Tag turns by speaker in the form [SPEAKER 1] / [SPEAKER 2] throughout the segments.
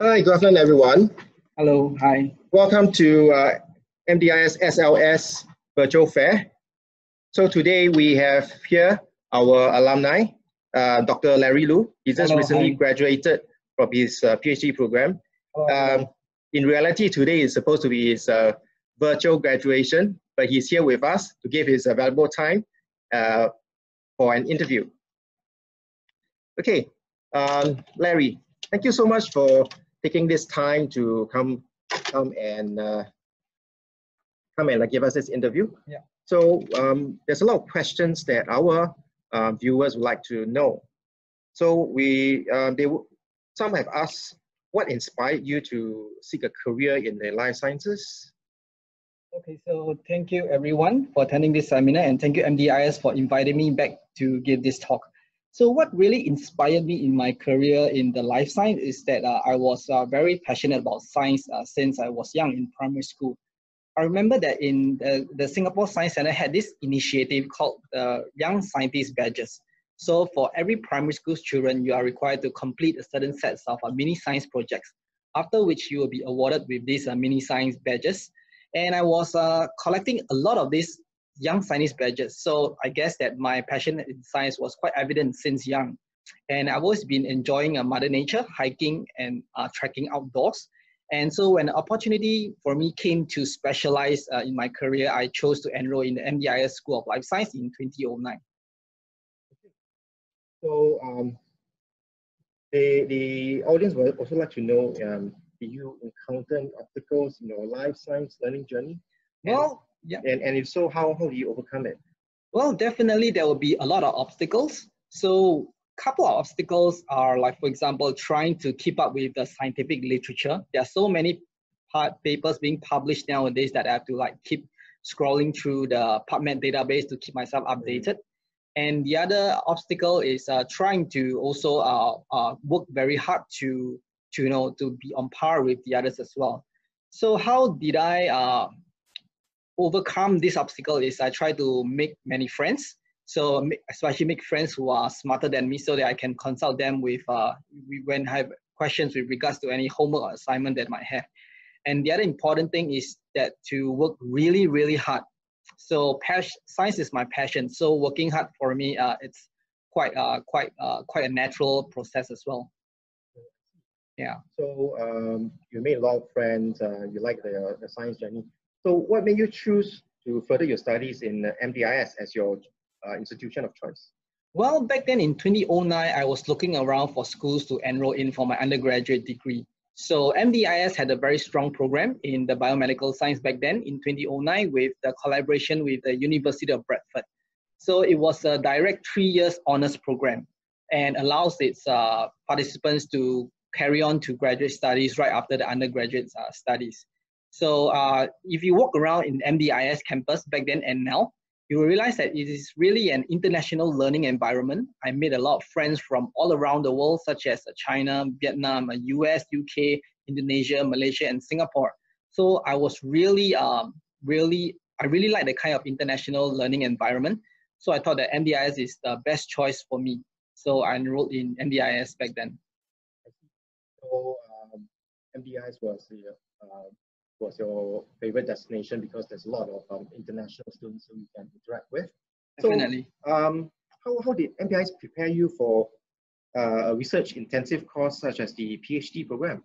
[SPEAKER 1] Hi, good afternoon, everyone.
[SPEAKER 2] Hello, hi.
[SPEAKER 1] Welcome to uh, MDIS SLS Virtual Fair. So today we have here our alumni, uh, Dr. Larry Lu. He just
[SPEAKER 2] Hello,
[SPEAKER 1] recently
[SPEAKER 2] hi.
[SPEAKER 1] graduated from his uh, PhD program. Um, in reality, today is supposed to be his uh, virtual graduation, but he's here with us to give his available time uh, for an interview. Okay, um, Larry, thank you so much for taking this time to come come and uh, come and uh, give us this interview.
[SPEAKER 2] Yeah.
[SPEAKER 1] So um, there's a lot of questions that our uh, viewers would like to know. So we uh, they w- some have asked what inspired you to seek a career in the life sciences.
[SPEAKER 2] Okay, so thank you everyone for attending this seminar and thank you MDIS for inviting me back to give this talk. So what really inspired me in my career in the life science is that uh, I was uh, very passionate about science uh, since I was young in primary school. I remember that in the, the Singapore Science Center had this initiative called the Young Scientist Badges. So for every primary school children, you are required to complete a certain sets of uh, mini science projects, after which you will be awarded with these uh, mini science badges. And I was uh, collecting a lot of these young scientist badges. So I guess that my passion in science was quite evident since young. And I've always been enjoying uh, Mother Nature, hiking and uh, trekking outdoors. And so when the opportunity for me came to specialize uh, in my career, I chose to enroll in the MDIS School of Life Science in 2009.
[SPEAKER 1] So um, the the audience would also like to know um, did you encounter any obstacles in your life science learning journey?
[SPEAKER 2] Well, yeah.
[SPEAKER 1] And, and if so, how, how do you overcome it?
[SPEAKER 2] Well, definitely there will be a lot of obstacles. So couple of obstacles are like, for example, trying to keep up with the scientific literature. There are so many papers being published nowadays that I have to like keep scrolling through the PubMed database to keep myself updated. And the other obstacle is uh, trying to also uh, uh, work very hard to, to, you know, to be on par with the others as well. So how did I uh, overcome this obstacle is I try to make many friends. So especially make friends who are smarter than me so that I can consult them with uh, when I have questions with regards to any homework or assignment that I might have. And the other important thing is that to work really, really hard. So science is my passion. So working hard for me, uh, it's quite, uh, quite, uh, quite a natural process as well. Yeah.
[SPEAKER 1] So um, you made a lot of friends, uh, you like the, the science journey. So what made you choose to further your studies in MDIS as your uh, institution of choice?
[SPEAKER 2] Well, back then in 2009, I was looking around for schools to enroll in for my undergraduate degree. So MDIS had a very strong program in the biomedical science back then in 2009 with the collaboration with the University of Bradford. So it was a direct three years honors program and allows its uh, participants to carry on to graduate studies right after the undergraduate uh, studies. So uh, if you walk around in MDIS campus back then and now, you will realize that it is really an international learning environment. I made a lot of friends from all around the world, such as uh, China, Vietnam, uh, US, UK, Indonesia, Malaysia, and Singapore. So I was really, um, really, I really like the kind of international learning environment. So I thought that MDIS is the best choice for me. So I enrolled in MDIS back then.
[SPEAKER 1] So um, MDIS was uh, was your favorite destination because there's a lot of um, international students who you can interact with. So,
[SPEAKER 2] Definitely.
[SPEAKER 1] Um, how, how did MDIS prepare you for uh, a research intensive course such as the PhD program?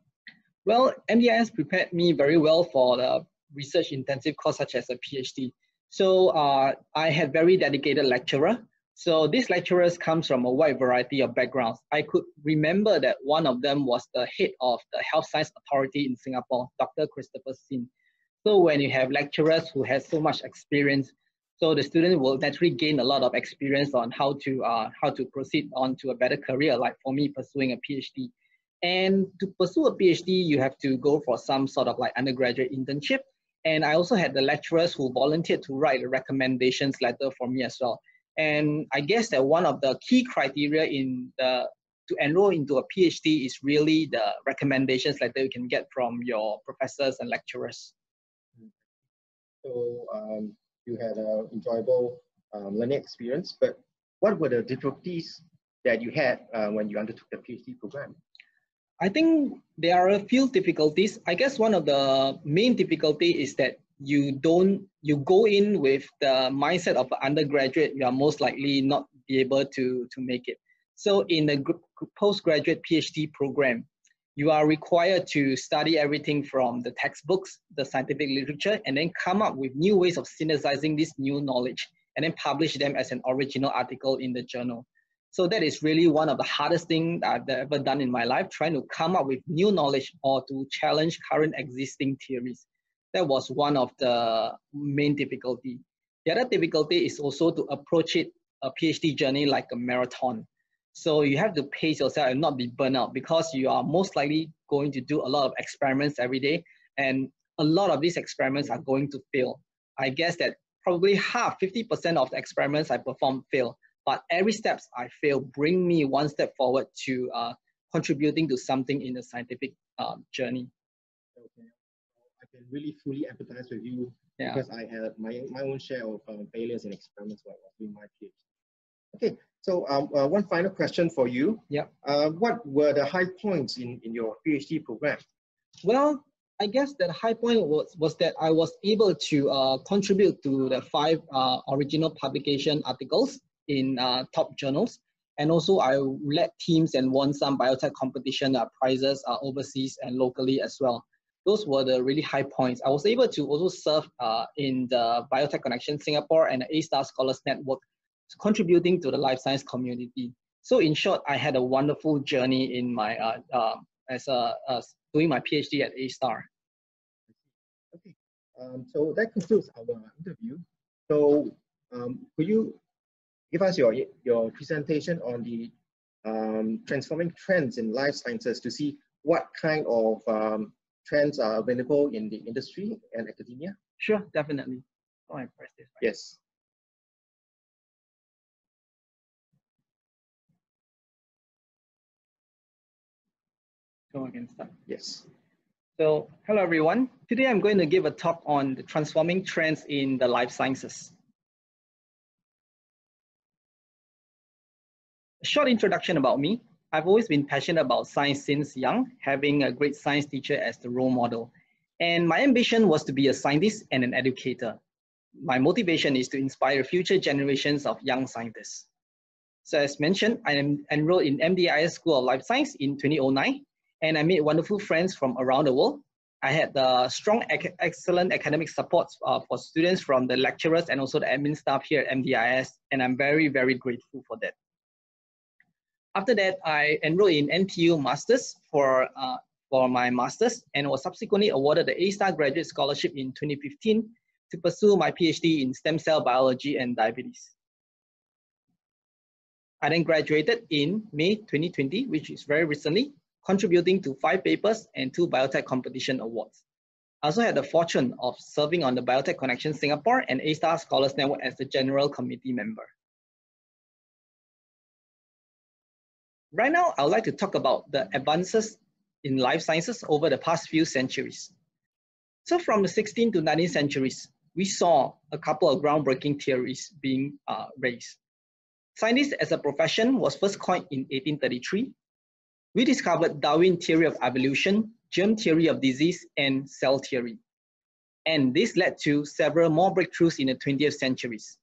[SPEAKER 2] Well, MDIS prepared me very well for the research intensive course such as a PhD. So uh, I had very dedicated lecturer. So these lecturers comes from a wide variety of backgrounds. I could remember that one of them was the head of the Health Science Authority in Singapore, Dr. Christopher Sin. So when you have lecturers who have so much experience, so the student will naturally gain a lot of experience on how to uh, how to proceed on to a better career, like for me pursuing a PhD. And to pursue a PhD, you have to go for some sort of like undergraduate internship. And I also had the lecturers who volunteered to write a recommendations letter for me as well. And I guess that one of the key criteria in the to enroll into a PhD is really the recommendations letter you can get from your professors and lecturers.
[SPEAKER 1] So um, you had an enjoyable um, learning experience, but what were the difficulties that you had uh, when you undertook the PhD program?
[SPEAKER 2] I think there are a few difficulties. I guess one of the main difficulty is that you don't you go in with the mindset of an undergraduate, you are most likely not be able to to make it. So in the postgraduate PhD program, you are required to study everything from the textbooks, the scientific literature, and then come up with new ways of synthesizing this new knowledge and then publish them as an original article in the journal. So that is really one of the hardest things I've ever done in my life, trying to come up with new knowledge or to challenge current existing theories. That was one of the main difficulty. The other difficulty is also to approach it, a PhD journey like a marathon. So you have to pace yourself and not be burnt out because you are most likely going to do a lot of experiments every day. And a lot of these experiments are going to fail. I guess that probably half, 50% of the experiments I perform fail. But every steps I fail bring me one step forward to uh, contributing to something in the scientific um, journey.
[SPEAKER 1] Can really fully empathize with you yeah. because I had my, my own share of um, failures and experiments while I was doing my PhD. Okay, so um, uh, one final question for you.
[SPEAKER 2] Yeah.
[SPEAKER 1] Uh, what were the high points in, in your PhD program?
[SPEAKER 2] Well, I guess that high point was, was that I was able to uh, contribute to the five uh, original publication articles in uh, top journals. And also I led teams and won some biotech competition uh, prizes uh, overseas and locally as well. Those were the really high points. I was able to also serve uh, in the Biotech Connection Singapore and the A-Star Scholars Network, contributing to the life science community. So in short, I had a wonderful journey in my uh, uh, as a, doing my PhD at A-Star.
[SPEAKER 1] Okay, um, so that concludes our interview. So um, could you give us your, your presentation on the um, transforming trends in life sciences to see what kind of um, trends are available in the industry and academia?
[SPEAKER 2] Sure, definitely. Oh, I press this.
[SPEAKER 1] Right? Yes.
[SPEAKER 2] So I can start.
[SPEAKER 1] Yes.
[SPEAKER 2] So hello everyone. Today I'm going to give a talk on the transforming trends in the life sciences. A short introduction about me. I've always been passionate about science since young, having a great science teacher as the role model. And my ambition was to be a scientist and an educator. My motivation is to inspire future generations of young scientists. So as mentioned, I am enrolled in MDIS School of Life Science in 2009, and I made wonderful friends from around the world. I had the strong, excellent academic support uh, for students from the lecturers and also the admin staff here at MDIS, and I'm very, very grateful for that. After that, I enrolled in NTU Masters for, uh, for my master's and was subsequently awarded the A-Star Graduate Scholarship in 2015 to pursue my PhD in stem cell biology and diabetes. I then graduated in May 2020, which is very recently, contributing to five papers and two biotech competition awards. I also had the fortune of serving on the Biotech Connection Singapore and A-Star Scholars Network as the general committee member. Right now, I would like to talk about the advances in life sciences over the past few centuries. So from the 16th to 19th centuries, we saw a couple of groundbreaking theories being uh, raised. Scientist as a profession was first coined in 1833. We discovered Darwin theory of evolution, germ theory of disease, and cell theory. And this led to several more breakthroughs in the 20th centuries.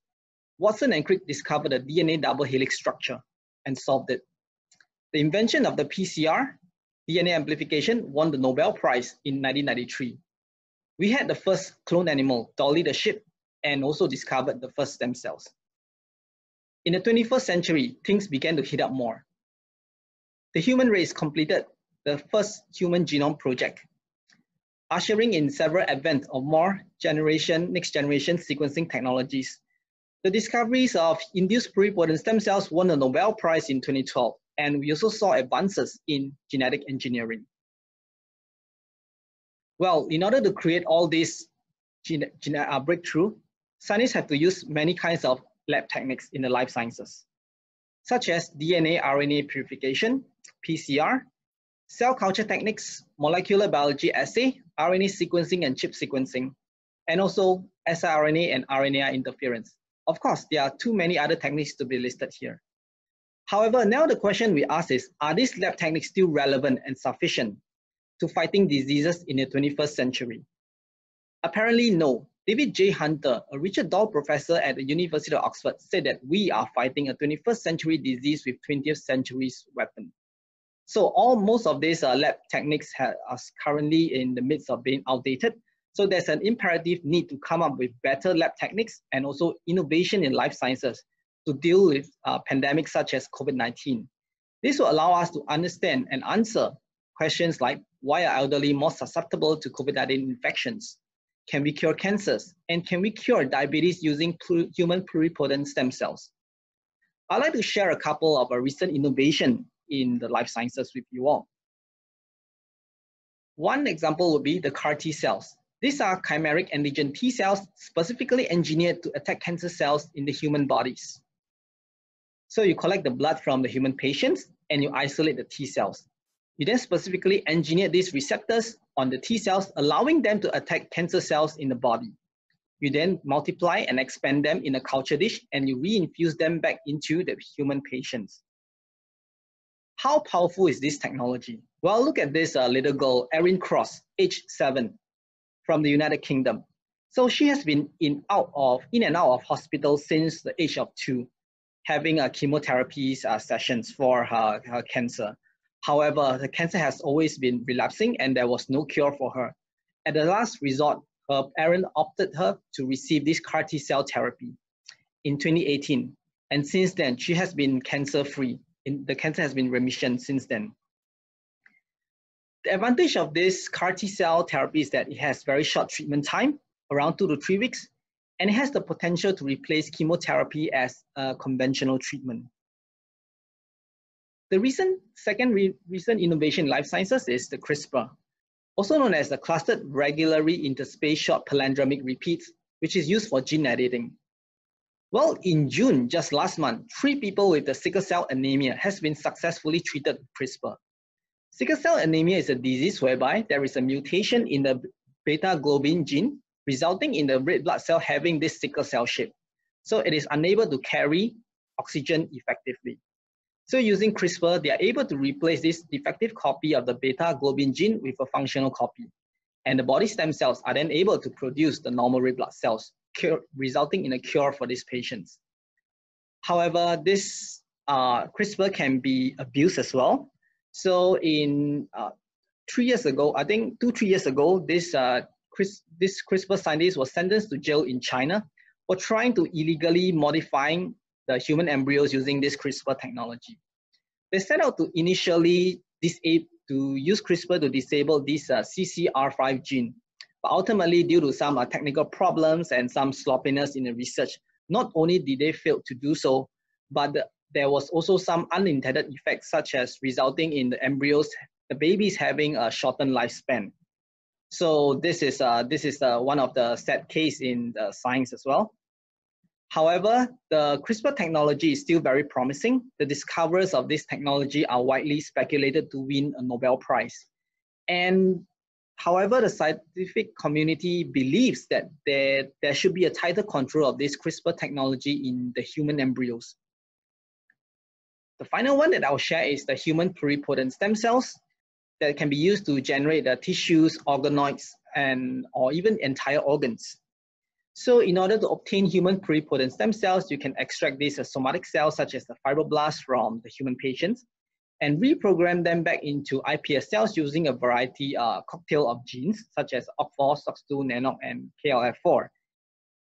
[SPEAKER 2] Watson and Crick discovered the DNA double helix structure and solved it. The invention of the PCR, DNA amplification, won the Nobel Prize in 1993. We had the first clone animal, Dolly the sheep, and also discovered the first stem cells. In the 21st century, things began to heat up more. The human race completed the first human genome project, ushering in several advent of more generation, next generation sequencing technologies. The discoveries of induced pluripotent stem cells won the Nobel Prize in 2012 and we also saw advances in genetic engineering. Well, in order to create all these gene, gene, uh, breakthrough, scientists have to use many kinds of lab techniques in the life sciences, such as DNA RNA purification, PCR, cell culture techniques, molecular biology assay, RNA sequencing and ChIP sequencing, and also siRNA and RNAi interference. Of course, there are too many other techniques to be listed here. However, now the question we ask is, are these lab techniques still relevant and sufficient to fighting diseases in the 21st century? Apparently, no. David J. Hunter, a Richard Doll professor at the University of Oxford, said that we are fighting a 21st century disease with 20th century's weapon. So all most of these uh, lab techniques are currently in the midst of being outdated. So there's an imperative need to come up with better lab techniques and also innovation in life sciences to deal with uh, pandemics such as COVID-19. This will allow us to understand and answer questions like why are elderly more susceptible to COVID-19 infections? Can we cure cancers? And can we cure diabetes using human pluripotent stem cells? I'd like to share a couple of a recent innovation in the life sciences with you all. One example would be the CAR T cells. These are chimeric antigen T cells specifically engineered to attack cancer cells in the human bodies. So you collect the blood from the human patients and you isolate the T cells. You then specifically engineer these receptors on the T cells, allowing them to attack cancer cells in the body. You then multiply and expand them in a culture dish and you reinfuse them back into the human patients. How powerful is this technology? Well, look at this uh, little girl, Erin Cross, age seven, from the United Kingdom. So she has been in out of in and out of hospital since the age of two, having a uh, chemotherapy uh, sessions for her, her cancer. However, the cancer has always been relapsing and there was no cure for her. At the last resort, her parent opted her to receive this CAR T cell therapy in 2018. And since then, she has been cancer free in, the cancer has been remission since then. The advantage of this CAR T cell therapy is that it has very short treatment time, around two to three weeks, and it has the potential to replace chemotherapy as a conventional treatment. The recent second re recent innovation in life sciences is the CRISPR, also known as the clustered regularly interspaced short palindromic repeats, which is used for gene editing. Well, in June, just last month, three people with the sickle cell anemia has been successfully treated with CRISPR. Sickle cell anemia is a disease whereby there is a mutation in the beta globin gene, resulting in the red blood cell having this sickle cell shape. So it is unable to carry oxygen effectively. So using CRISPR, they are able to replace this defective copy of the beta globin gene with a functional copy. And the body stem cells are then able to produce the normal red blood cells cure, resulting in a cure for these patients. However, this uh, CRISPR can be abused as well. So in uh, three years ago, I think two, three years ago, this, uh, Chris, this CRISPR scientist was sentenced to jail in China for trying to illegally modifying the human embryos using this CRISPR technology. They set out to initially disable, to use CRISPR to disable this uh, CCR5 gene, but ultimately, due to some uh, technical problems and some sloppiness in the research, not only did they fail to do so, but the, there was also some unintended effects, such as resulting in the embryos, the babies having a shortened lifespan. So this is uh, this is uh, one of the sad case in the science as well. However, the CRISPR technology is still very promising. The discoverers of this technology are widely speculated to win a Nobel Prize. And However, the scientific community believes that there, there should be a tighter control of this CRISPR technology in the human embryos. The final one that I'll share is the human pluripotent stem cells that can be used to generate the tissues, organoids, and or even entire organs. So in order to obtain human pluripotent stem cells, you can extract these somatic cells such as the fibroblasts from the human patients and reprogram them back into iPS cells using a variety uh, cocktail of genes such as OCT4, SOX2, NANOG, and KLF4.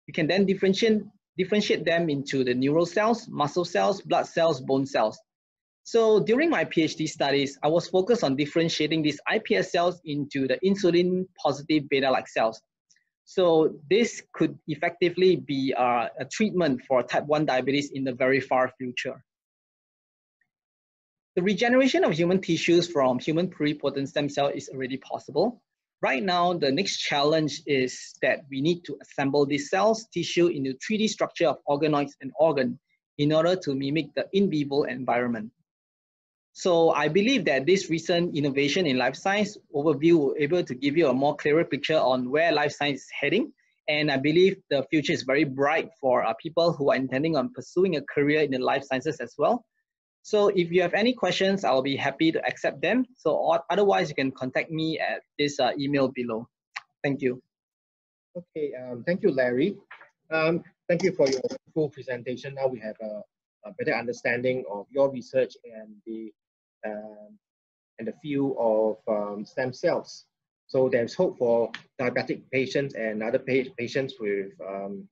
[SPEAKER 2] You can then differentiate, differentiate them into the neural cells, muscle cells, blood cells, bone cells. So during my PhD studies, I was focused on differentiating these iPS cells into the insulin positive beta-like cells. So this could effectively be uh, a treatment for type 1 diabetes in the very far future. The regeneration of human tissues from human pluripotent stem cell is already possible. Right now, the next challenge is that we need to assemble these cells, tissue into 3D structure of organoids and organ in order to mimic the in vivo environment. So I believe that this recent innovation in life science overview will able to give you a more clearer picture on where life science is heading. And I believe the future is very bright for uh, people who are intending on pursuing a career in the life sciences as well. So if you have any questions, I'll be happy to accept them. So otherwise, you can contact me at this uh, email below. Thank you.
[SPEAKER 1] Okay, um, thank you, Larry. Um, thank you for your full presentation. Now we have a, a better understanding of your research and the and the field of um, stem cells. So there's hope for diabetic patients and other pa patients with um,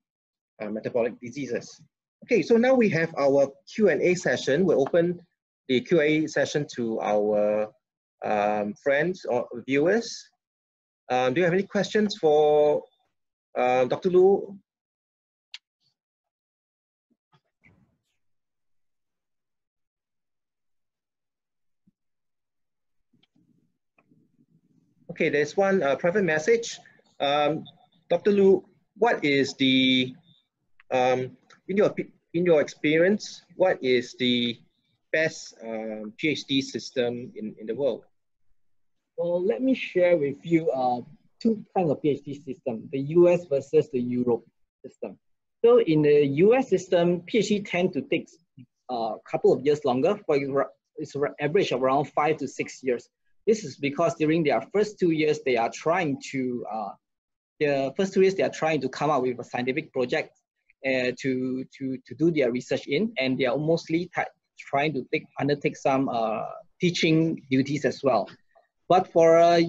[SPEAKER 1] uh, metabolic diseases. Okay, so now we have our Q&A session. We'll open the Q&A session to our um, friends or viewers. Um, do you have any questions for uh, Dr. Lu? Okay, there's one uh, private message. Um, Dr. Lu, what is the, um, in, your, in your experience, what is the best um, PhD system in, in the world?
[SPEAKER 2] Well, let me share with you uh, two kinds of PhD system, the US versus the Europe system. So in the US system, PhD tend to take a uh, couple of years longer, for it's average around five to six years. This is because during their first two years, they are trying to, uh, the first two years, they are trying to come up with a scientific project uh, to, to, to do their research in, and they are mostly trying to take, undertake some uh, teaching duties as well. But for a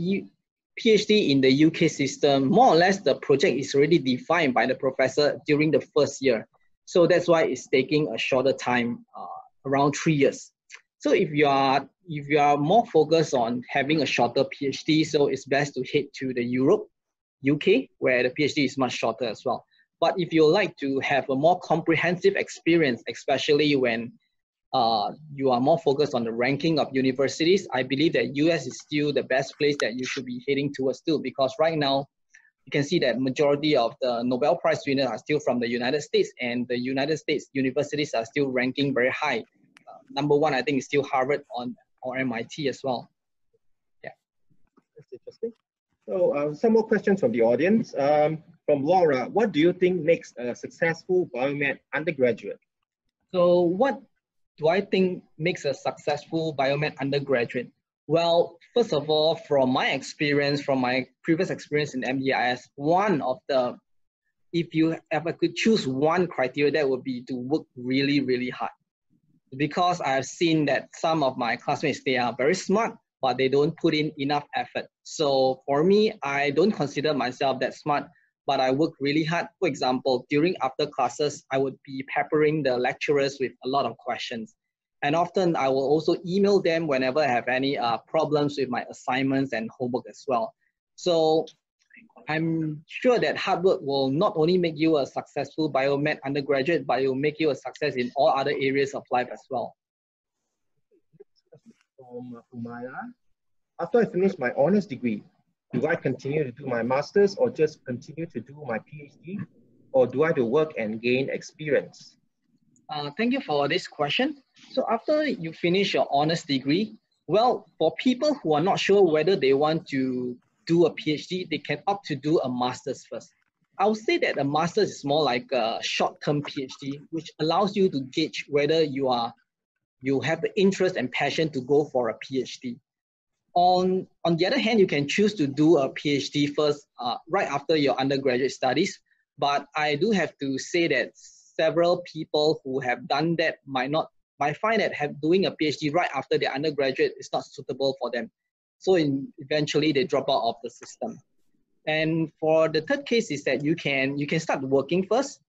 [SPEAKER 2] PhD in the UK system, more or less the project is already defined by the professor during the first year. So that's why it's taking a shorter time, uh, around three years. So if you are if you are more focused on having a shorter PhD, so it's best to head to the Europe, UK, where the PhD is much shorter as well. But if you like to have a more comprehensive experience, especially when uh, you are more focused on the ranking of universities, I believe that US is still the best place that you should be heading towards still because right now you can see that majority of the Nobel Prize winners are still from the United States and the United States universities are still ranking very high number one, I think, is still Harvard on or MIT as well.
[SPEAKER 1] Yeah. That's interesting. So uh, some more questions from the audience. Um, from Laura, what do you think makes a successful biomed undergraduate?
[SPEAKER 2] So what do I think makes a successful biomed undergraduate? Well, first of all, from my experience, from my previous experience in MDIS, one of the, if you ever could choose one criteria, that would be to work really, really hard because I've seen that some of my classmates, they are very smart, but they don't put in enough effort. So for me, I don't consider myself that smart, but I work really hard. For example, during after classes, I would be peppering the lecturers with a lot of questions. And often I will also email them whenever I have any uh, problems with my assignments and homework as well. So I'm sure that hard work will not only make you a successful biomed undergraduate, but it will make you a success in all other areas of life as well.
[SPEAKER 1] From Umaya, after I finish my honors degree, do I continue to do my master's or just continue to do my PhD? Or do I have to work and gain experience?
[SPEAKER 2] Uh, thank you for this question. So after you finish your honors degree, well, for people who are not sure whether they want to do a PhD, they can opt to do a master's first. I would say that a master's is more like a short-term PhD, which allows you to gauge whether you are you have the interest and passion to go for a PhD. On, on the other hand, you can choose to do a PhD first uh, right after your undergraduate studies. But I do have to say that several people who have done that might not might find that have doing a PhD right after their undergraduate is not suitable for them. So in, eventually they drop out of the system. And for the third case is that you can you can start working first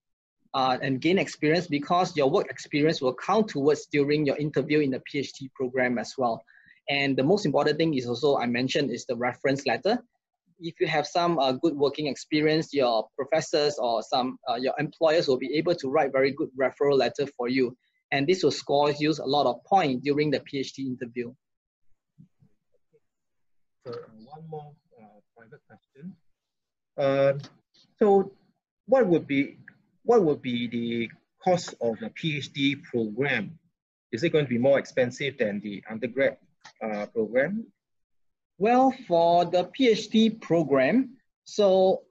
[SPEAKER 2] uh, and gain experience because your work experience will count towards during your interview in the PhD program as well. And the most important thing is also I mentioned is the reference letter. If you have some uh, good working experience, your professors or some uh, your employers will be able to write very good referral letter for you. And this will score you a lot of points during the PhD interview.
[SPEAKER 1] So one more uh, private question. Uh, so what would be what would be the cost of a PhD program? Is it going to be more expensive than the undergrad uh, program?
[SPEAKER 2] Well, for the PhD program, so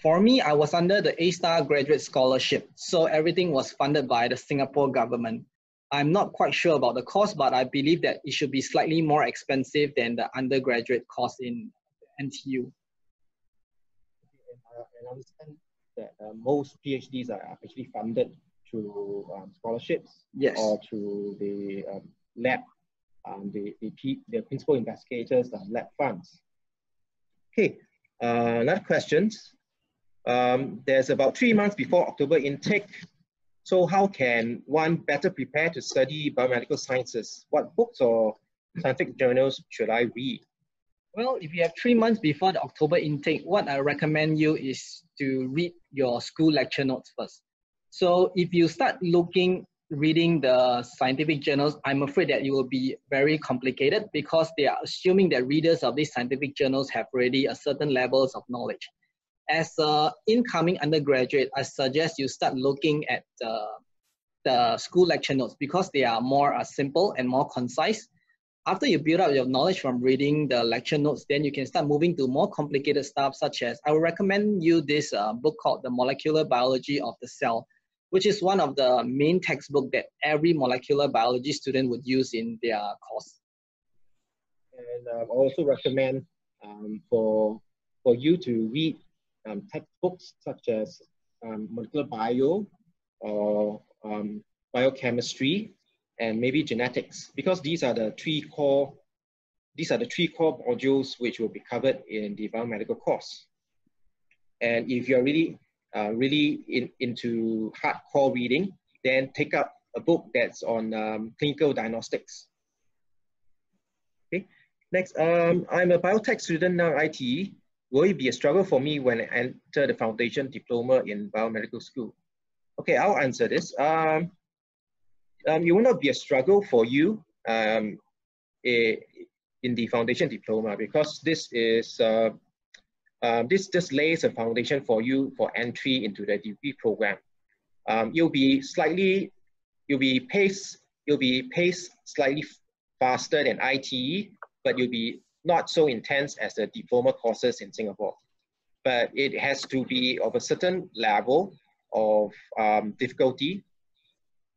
[SPEAKER 2] for me, I was under the A-Star Graduate Scholarship. So everything was funded by the Singapore government. I'm not quite sure about the cost, but I believe that it should be slightly more expensive than the undergraduate course in NTU.
[SPEAKER 1] And I understand that uh, most PhDs are actually funded through um, scholarships
[SPEAKER 2] yes.
[SPEAKER 1] or through the um, lab, um, the, the, the principal investigators uh, lab funds. Okay, uh, another question. Um, there's about three months before October intake. So how can one better prepare to study biomedical sciences? What books or scientific journals should I read?
[SPEAKER 2] Well, if you have three months before the October intake, what I recommend you is to read your school lecture notes first. So if you start looking, reading the scientific journals, I'm afraid that it will be very complicated because they are assuming that readers of these scientific journals have already a certain levels of knowledge. As an incoming undergraduate, I suggest you start looking at the, the school lecture notes because they are more uh, simple and more concise after you build up your knowledge from reading the lecture notes, then you can start moving to more complicated stuff, such as I would recommend you this uh, book called The Molecular Biology of the Cell, which is one of the main textbook that every molecular biology student would use in their course.
[SPEAKER 1] And um, I also recommend um, for, for you to read um, textbooks such as um, molecular bio or um, biochemistry and maybe genetics, because these are the three core, these are the three core modules which will be covered in the biomedical course. And if you're really, uh, really in, into hardcore reading, then take up a book that's on um, clinical diagnostics. Okay, next, um, I'm a biotech student now at ITE. Will it be a struggle for me when I enter the foundation diploma in biomedical school? Okay, I'll answer this. Um, um, it will not be a struggle for you um, in the foundation diploma because this is uh, uh, this just lays a foundation for you for entry into the degree program. Um, you'll be slightly, you'll be paced, you'll be paced slightly faster than ITE, but you'll be not so intense as the diploma courses in Singapore. But it has to be of a certain level of um, difficulty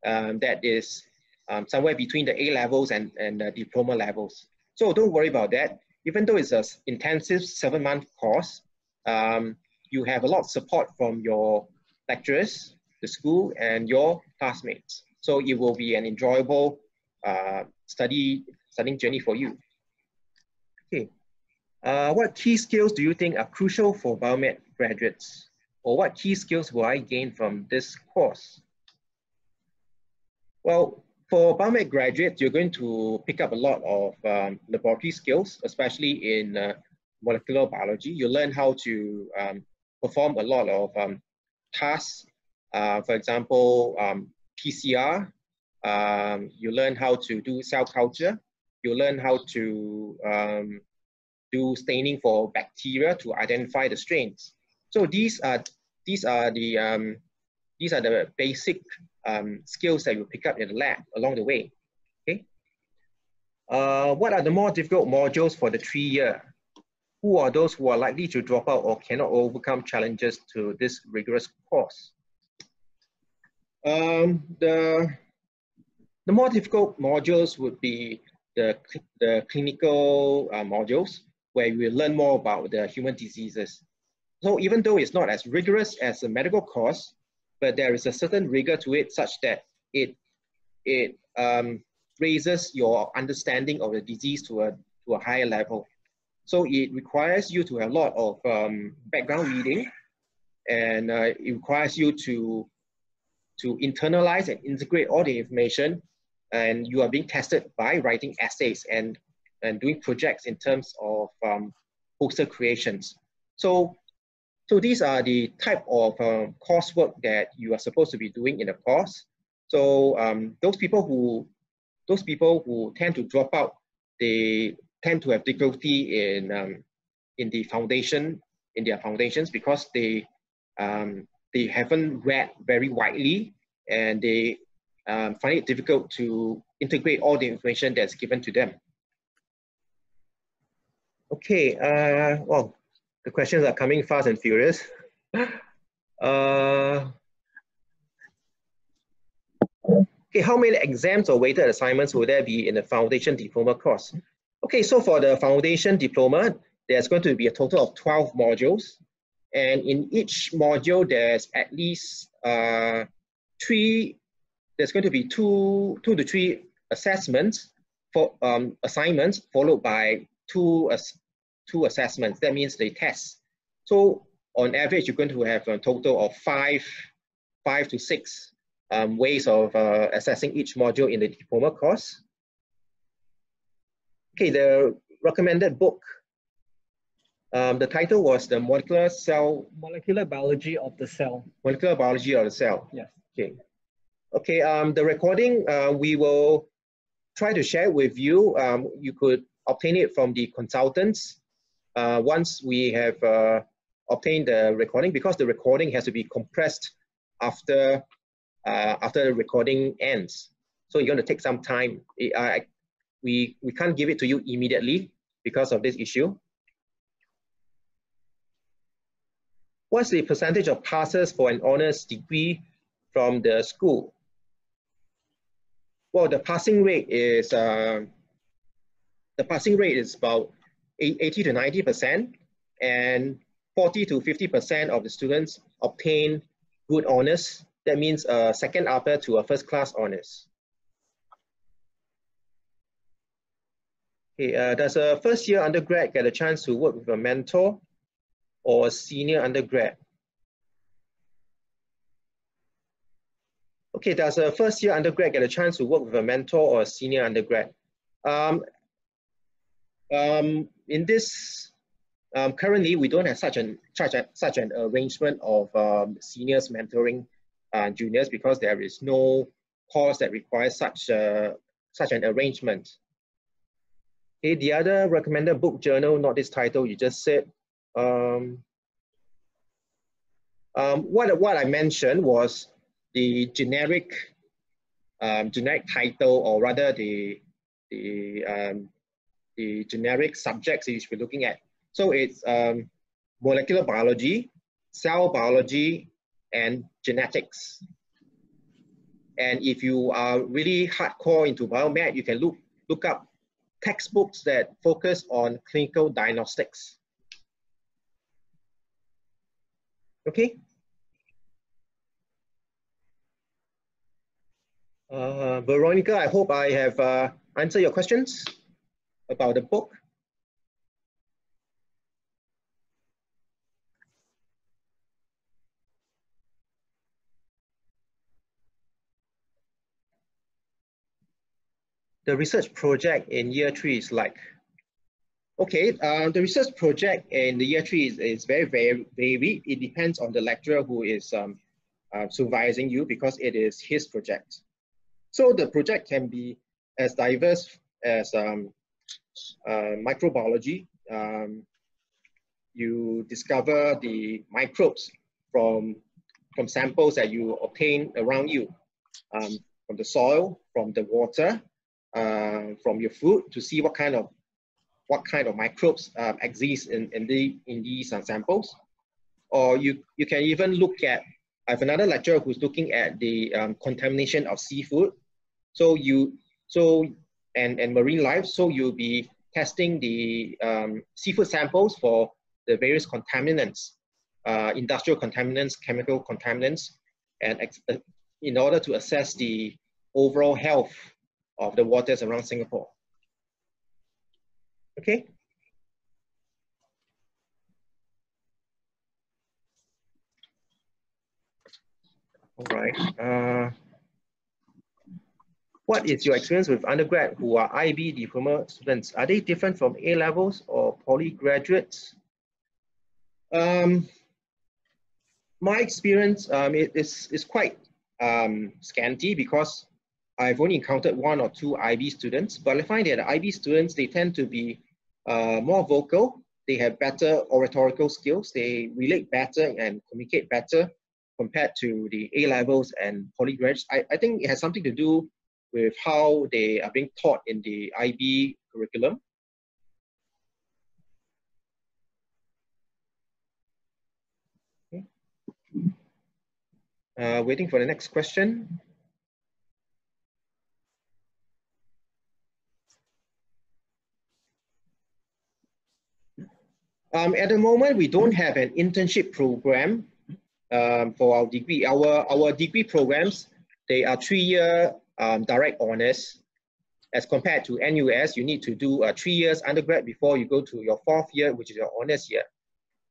[SPEAKER 1] um, that is um, somewhere between the A levels and, and the diploma levels. So don't worry about that. Even though it's an intensive seven month course, um, you have a lot of support from your lecturers, the school, and your classmates. So it will be an enjoyable uh, study studying journey for you. Okay. Uh, what key skills do you think are crucial for biomed graduates? Or what key skills will I gain from this course? Well, for biomed graduates, you're going to pick up a lot of um, laboratory skills, especially in uh, molecular biology. You learn how to um, perform a lot of um, tasks. Uh, for example, um, PCR. Um, you learn how to do cell culture. You learn how to um, do staining for bacteria to identify the strains. So these are these are the these are the basic um, skills that you pick up in the lab along the way. Okay. Uh, what are the more difficult modules for the three year? Who are those who are likely to drop out or cannot overcome challenges to this rigorous course? Um, the, the more difficult modules would be the, the clinical uh, modules where we learn more about the human diseases. So even though it's not as rigorous as a medical course, but there is a certain rigor to it such that it, it um, raises your understanding of the disease to a, to a higher level. So it requires you to have a lot of um, background reading and uh, it requires you to, to internalize and integrate all the information and you are being tested by writing essays and, and doing projects in terms of um, poster creations. So so these are the type of um, coursework that you are supposed to be doing in the course. So um, those people who those people who tend to drop out, they tend to have difficulty in um, in the foundation in their foundations because they um, they haven't read very widely and they um, find it difficult to integrate all the information that's given to them. Okay, uh, well, the questions are coming fast and furious. Uh, Okay, how many exams or weighted assignments will there be in the foundation diploma course? Okay, so for the foundation diploma, there's going to be a total of 12 modules. And in each module, there's at least uh, three, there's going to be two, two to three assessments for um, assignments followed by two, as, two assessments. That means the tests. So on average, you're going to have a total of five, five to six um, ways of uh, assessing each module in the diploma course. Okay, the recommended book. Um, the title was the molecular cell.
[SPEAKER 2] Molecular biology of the cell.
[SPEAKER 1] Molecular biology of the cell.
[SPEAKER 2] Yes.
[SPEAKER 1] Okay. Okay. Um, the recording uh, we will try to share with you. Um, you could obtain it from the consultants uh, once we have uh, obtained the recording because the recording has to be compressed after uh, after the recording ends. So you're going to take some time. I, we, we can't give it to you immediately because of this issue. What's the percentage of passes for an honors degree from the school? Well, the passing rate is uh, the passing rate is about 80 to 90 percent, and 40 to 50 percent of the students obtain good honors. That means a second upper to a first class honors. Okay, uh, does a first year undergrad get a chance to work with a mentor or a senior undergrad? Okay, does a first year undergrad get a chance to work with a mentor or a senior undergrad? Um, um, in this, um, currently we don't have such an, such, a, such an arrangement of um, seniors mentoring uh, juniors because there is no course that requires such, such an arrangement. Okay, the other recommended book journal, not this title you just said. Um, um, what, what I mentioned was the generic um, generic title or rather the, the, um, the generic subjects should be looking at. So it's um, molecular biology, cell biology, and genetics. And if you are really hardcore into biomed, you can look, look up textbooks that focus on clinical diagnostics. Okay. Uh, Veronica, I hope I have uh, answered your questions about the book. the research project in year three is like? Okay, uh, the research project in the year three is, is very, very varied. It depends on the lecturer who is um, uh, supervising you because it is his project. So the project can be as diverse as um, uh, microbiology. Um, you discover the microbes from, from samples that you obtain around you, um, from the soil, from the water, uh, from your food to see what kind of what kind of microbes uh, exist in, in, the, in these uh, samples. Or you, you can even look at, I have another lecturer who's looking at the um, contamination of seafood. So you, so, and, and marine life, so you'll be testing the um, seafood samples for the various contaminants, uh, industrial contaminants, chemical contaminants, and uh, in order to assess the overall health of the waters around Singapore. Okay. All right. Uh, what is your experience with undergrad who are IB diploma students? Are they different from A levels or poly graduates? Um, my experience um, is, is quite um, scanty because I've only encountered one or two IB students, but I find that IB students, they tend to be uh, more vocal, they have better oratorical skills, they relate better and communicate better compared to the A levels and poly graduates. I, I think it has something to do with how they are being taught in the IB curriculum. Uh, waiting for the next question. Um, at the moment, we don't have an internship program um, for our degree. Our, our degree programs, they are three-year um, direct honors. As compared to NUS, you need to do uh, three years undergrad before you go to your fourth year, which is your honors year.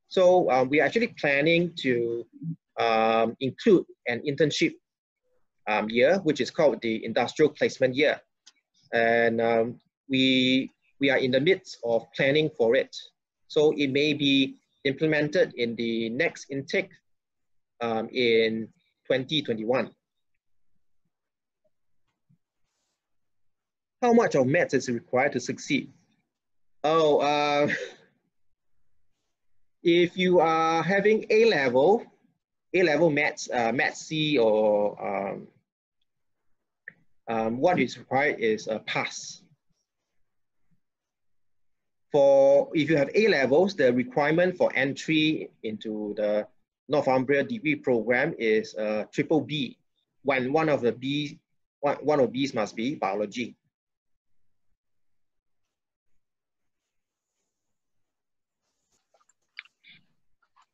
[SPEAKER 1] So um, we're actually planning to um, include an internship um, year, which is called the industrial placement year. And um, we, we are in the midst of planning for it. So it may be implemented in the next intake um, in 2021. How much of maths is required to succeed? Oh, uh, if you are having A-level, A-level maths, uh, maths C or um, um, what is required is a pass for if you have A levels, the requirement for entry into the Northumbria degree program is uh, triple B. When one of the B, one, one of these must be biology.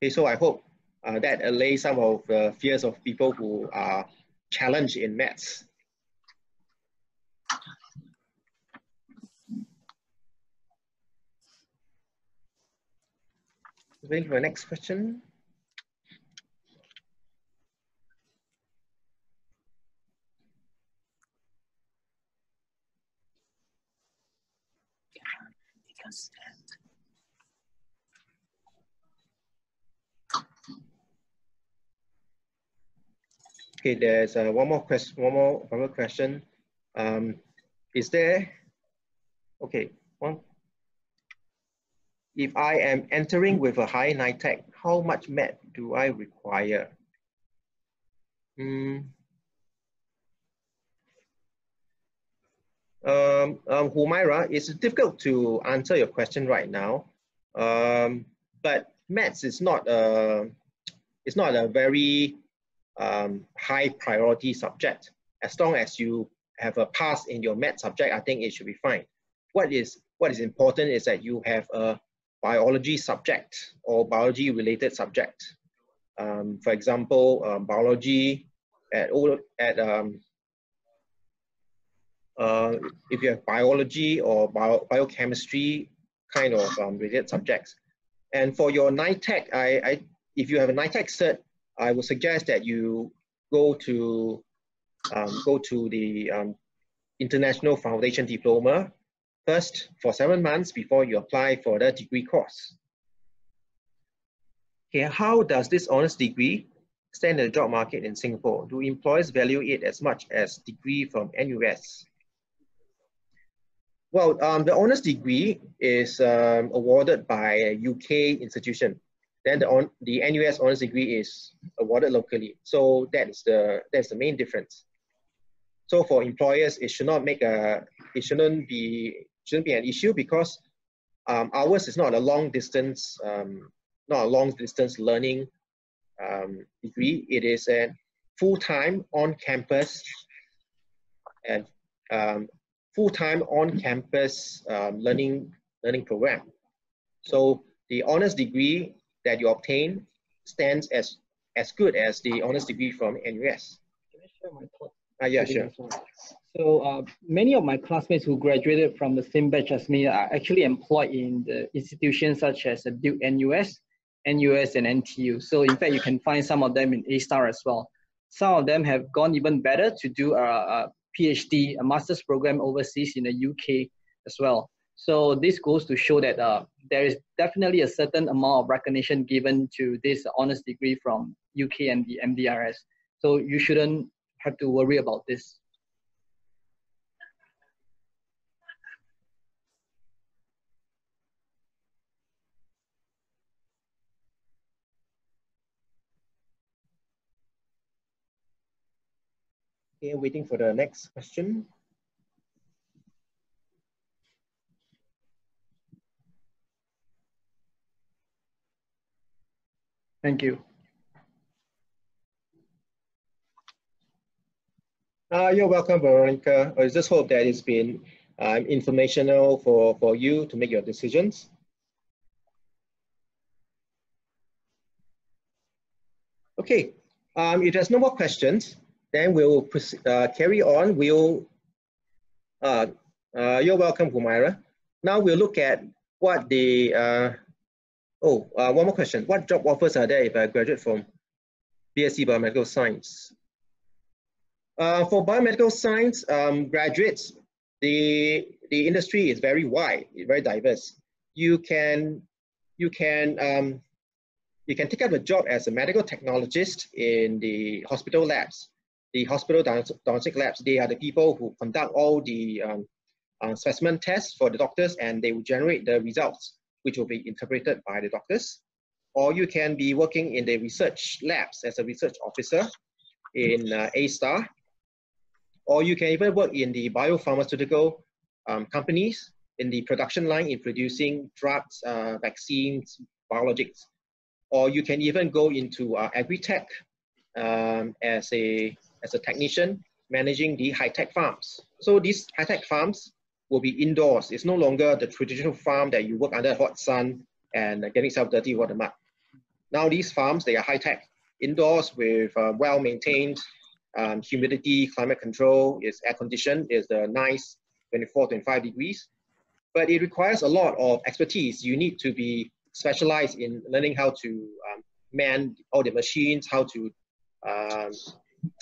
[SPEAKER 1] Okay, so I hope uh, that allays some of the fears of people who are challenged in maths. Waiting for the next question. Okay, there's uh, one more question. One more, one more question. Um, is there? Okay, one if I am entering with a high NITEC, how much math do I require? Hmm. Um, um, Humaira, it's difficult to answer your question right now, um, but maths is not a, it's not a very um, high priority subject. As long as you have a pass in your math subject, I think it should be fine. What is, what is important is that you have a biology subject or biology related subject. Um, for example, um, biology at, all at um, uh, if you have biology or bio, biochemistry kind of um, related subjects. And for your NITEC, I, I, if you have a NITEC cert, I would suggest that you go to um, go to the um, International Foundation Diploma first for seven months before you apply for the degree course. Okay, how does this honors degree stand in the job market in Singapore? Do employers value it as much as degree from NUS? Well, um, the honors degree is um, awarded by a UK institution. Then the, on, the NUS honors degree is awarded locally. So that is the that's the main difference. So for employers, it should not make a it shouldn't be shouldn't be an issue because um, ours is not a long distance, um, not a long distance learning um, degree. It is a full-time on-campus and um, full-time on-campus um, learning learning program. So the honors degree that you obtain stands as as good as the honors degree from NUS.
[SPEAKER 2] Can I share my thoughts?
[SPEAKER 1] Uh, yeah, sure.
[SPEAKER 2] So uh, many of my classmates who graduated from the same batch as me are actually employed in the institutions such as Duke NUS, NUS and NTU. So in fact, you can find some of them in A-STAR as well. Some of them have gone even better to do a, a PhD, a master's program overseas in the UK as well. So this goes to show that uh, there is definitely a certain amount of recognition given to this honors degree from UK and the MDIS. So you shouldn't have to worry about this.
[SPEAKER 1] Okay, waiting for the next question.
[SPEAKER 2] Thank you.
[SPEAKER 1] Uh, you're welcome, Veronica. Uh, I just hope that it's been um, informational for, for you to make your decisions. Okay, um, if there's no more questions, then we'll uh, carry on. We'll, uh, uh, you're welcome, Humaira. Now we'll look at what the oh, uh, one more question. What job offers are there if I graduate from BSc Biomedical Science? Uh, for biomedical science um, graduates, the, the industry is very wide, very diverse. You can, you can um, you can take up a job as a medical technologist in the hospital labs. The hospital diagnostic labs, they are the people who conduct all the um, uh, specimen tests for the doctors and they will generate the results, which will be interpreted by the doctors. Or you can be working in the research labs as a research officer in uh, A-STAR. Or you can even work in the biopharmaceutical um, companies in the production line in producing drugs, uh, vaccines, biologics or you can even go into uh, agri-tech um, as, a, as a technician managing the high-tech farms. So these high-tech farms will be indoors. It's no longer the traditional farm that you work under hot sun and getting yourself dirty with the mud. Now these farms, they are high-tech, indoors with uh, well-maintained um, humidity, climate control, is air conditioned, is the nice 24, 25 degrees. But it requires a lot of expertise. You need to be specialized in learning how to um, man all the machines, how to um,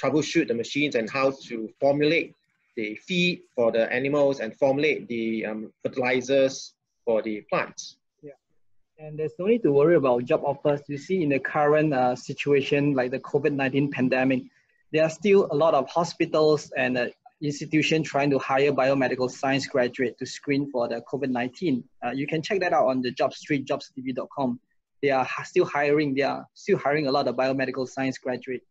[SPEAKER 1] troubleshoot the machines, and how to formulate the feed for the animals and formulate the um, fertilizers for the plants.
[SPEAKER 2] Yeah, and there's no need to worry about job offers. You see, in the current uh, situation, like the COVID-19 pandemic, there are still a lot of hospitals and uh, institution trying to hire biomedical science graduate to screen for the COVID-19. Uh, you can check that out on the JobStreet, jobstv.com. They are still hiring, they are still hiring a lot of biomedical science graduate.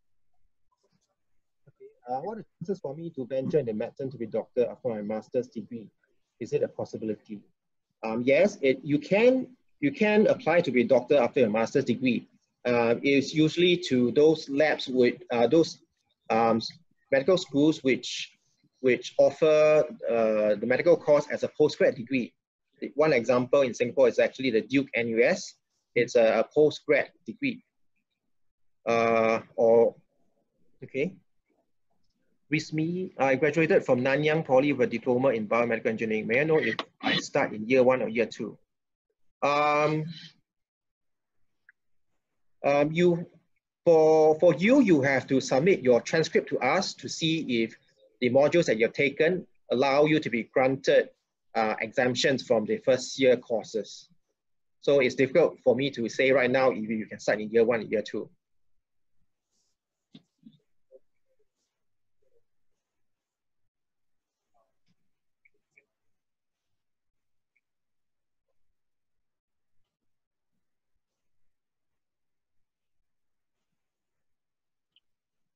[SPEAKER 1] Uh, what are the chances for me to venture in the medicine to be doctor after my master's degree? Is it a possibility? Um, yes, it, you can you can apply to be a doctor after your master's degree. Uh, it's usually to those labs with uh, those um, medical schools which which offer uh, the medical course as a postgrad degree. One example in Singapore is actually the Duke NUS. It's a, a postgrad degree. Uh, or, okay. Rizmi, I graduated from Nanyang Poly with a diploma in biomedical engineering. May I know if I start in year one or year two? Um, um, you, for, for you, you have to submit your transcript to us to see if the modules that you've taken allow you to be granted uh, exemptions from the first year courses. So it's difficult for me to say right now if you can start in year one, year two.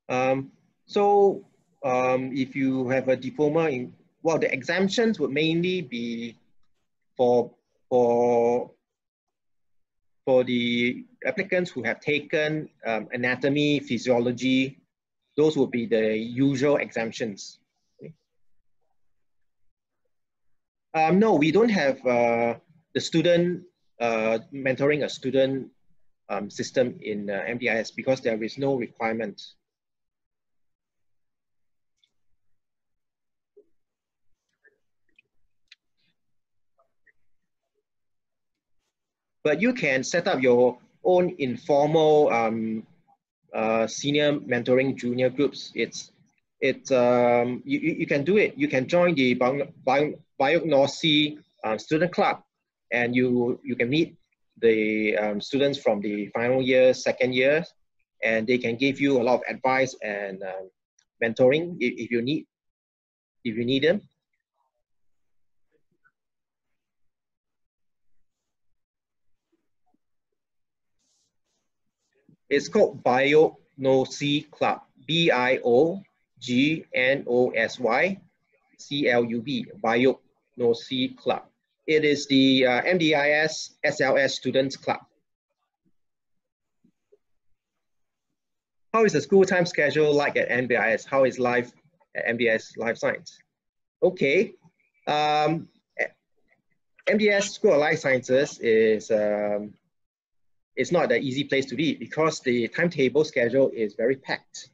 [SPEAKER 1] Um, so um, if you have a diploma in, well, the exemptions would mainly be for, for, for the applicants who have taken um, anatomy, physiology, those would be the usual exemptions. Um, no, we don't have uh, the student uh, mentoring a student um, system in uh, MDIS because there is no requirement. But you can set up your own informal um, uh, senior mentoring junior groups. It's it's um, you, you can do it. You can join the bio, bio, Biognosy uh, student club, and you you can meet the um, students from the final year, second year, and they can give you a lot of advice and uh, mentoring if, if you need if you need them. It's called Biognosy Club. B-I-O-G-N-O-S-Y C-L-U-B, Biognosy Club. It is the uh, MDIS SLS Students Club. How is the school time schedule like at MDIS? How is life at MDIS Life Science? Okay. Um, MDIS School of Life Sciences is um, it's not an easy place to be because the timetable schedule is very packed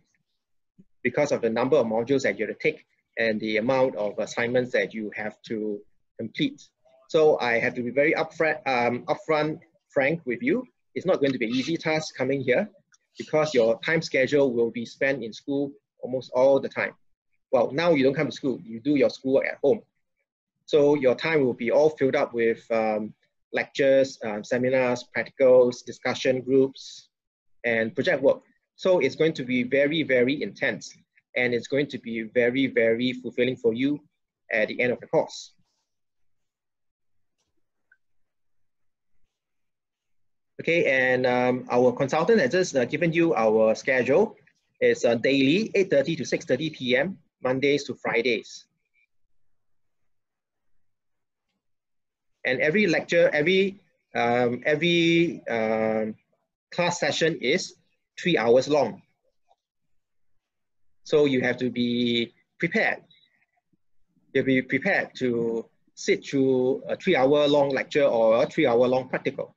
[SPEAKER 1] because of the number of modules that you have to take and the amount of assignments that you have to complete. So I have to be very upfront, um, upfront frank with you. It's not going to be an easy task coming here because your time schedule will be spent in school almost all the time. Well, now you don't come to school, you do your schoolwork at home. So your time will be all filled up with um, lectures, um, seminars, practicals, discussion groups, and project work. So it's going to be very, very intense and it's going to be very, very fulfilling for you at the end of the course. Okay, and um, our consultant has just uh, given you our schedule. It's uh, daily, 8.30 to 6.30 p.m., Mondays to Fridays. And every lecture, every, um, every um, class session is three hours long. So you have to be prepared. You'll be prepared to sit through a three hour long lecture or a three hour long practical.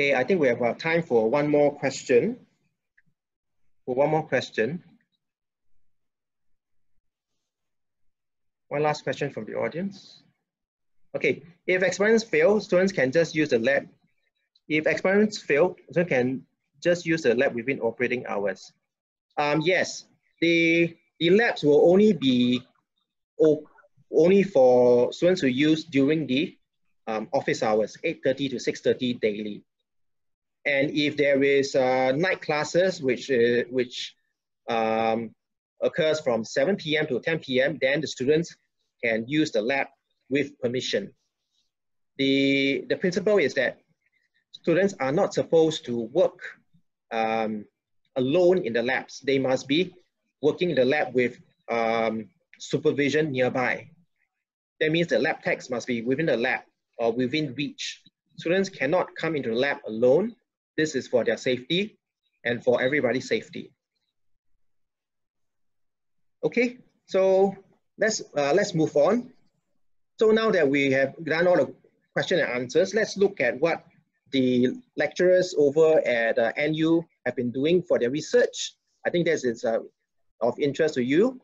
[SPEAKER 1] Okay, I think we have uh, time for one more question. For one more question. One last question from the audience. Okay, if experiments fail, students can just use the lab. If experiments fail, students can just use the lab within operating hours. Um, yes, the, the labs will only be only for students who use during the um, office hours, 8.30 to 6.30 daily. And if there is uh, night classes, which, uh, which um, occurs from 7 p.m. to 10 p.m., then the students can use the lab with permission. The, the principle is that students are not supposed to work um, alone in the labs. They must be working in the lab with um, supervision nearby. That means the lab techs must be within the lab or within reach. Students cannot come into the lab alone this is for their safety and for everybody's safety. Okay, so let's, uh, let's move on. So now that we have done all the question and answers, let's look at what the lecturers over at uh, NU have been doing for their research. I think this is uh, of interest to you.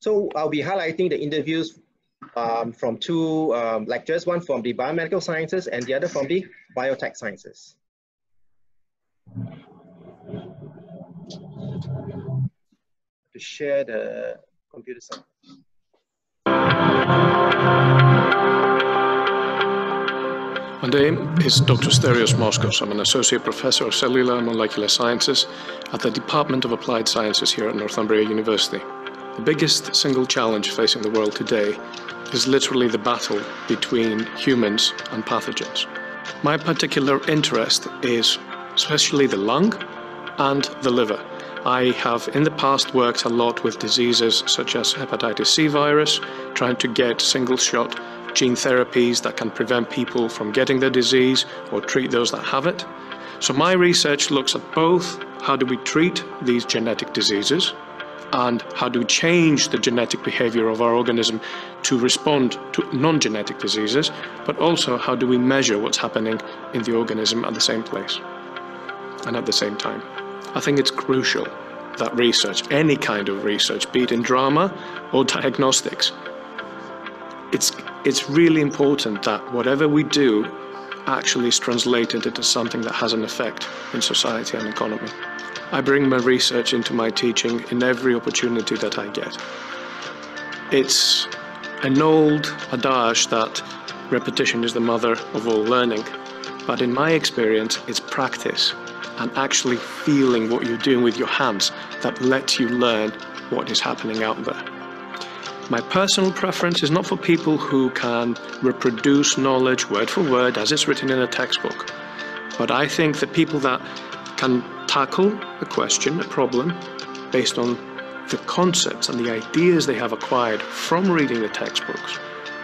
[SPEAKER 1] So I'll be highlighting the interviews um, from two um, lectures, one from the biomedical sciences and the other from the biotech sciences. To share the computer science.
[SPEAKER 3] My name is Dr. Sterghios Moschos. I'm an Associate Professor of Cellular and Molecular Sciences at the Department of Applied Sciences here at Northumbria University. The biggest single challenge facing the world today is literally the battle between humans and pathogens. My particular interest is especially the lung and the liver. I have in the past worked a lot with diseases such as hepatitis C virus, trying to get single shot gene therapies that can prevent people from getting the disease or treat those that have it. So my research looks at both how do we treat these genetic diseases and how do we change the genetic behavior of our organism to respond to non-genetic diseases, but also how do we measure what's happening in the organism at the same place and at the same time. I think it's crucial that research, any kind of research, be it in drama or diagnostics, it's, it's really important that whatever we do actually is translated into something that has an effect in society and economy. I bring my research into my teaching in every opportunity that I get. It's an old adage that repetition is the mother of all learning, but in my experience, it's practice and actually feeling what you're doing with your hands that lets you learn what is happening out there. My personal preference is not for people who can reproduce knowledge word for word as it's written in a textbook. But I think that people that can tackle a question, a problem, based on the concepts and the ideas they have acquired from reading the textbooks,